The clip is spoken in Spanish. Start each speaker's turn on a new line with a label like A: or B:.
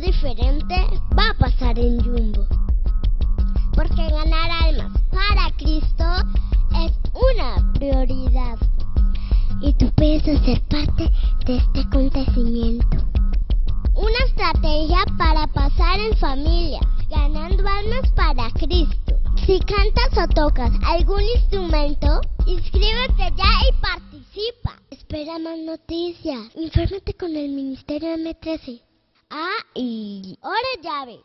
A: Diferente va a pasar en Jumbo. Porque ganar almas para Cristo es una prioridad. Y tú puedes ser parte de este acontecimiento. Una estrategia para pasar en familia, ganando almas para Cristo. Si cantas o tocas algún instrumento, inscríbete ya y participa. Espera más noticias. Infórmate con el Ministerio M13. Ah, y hora llave.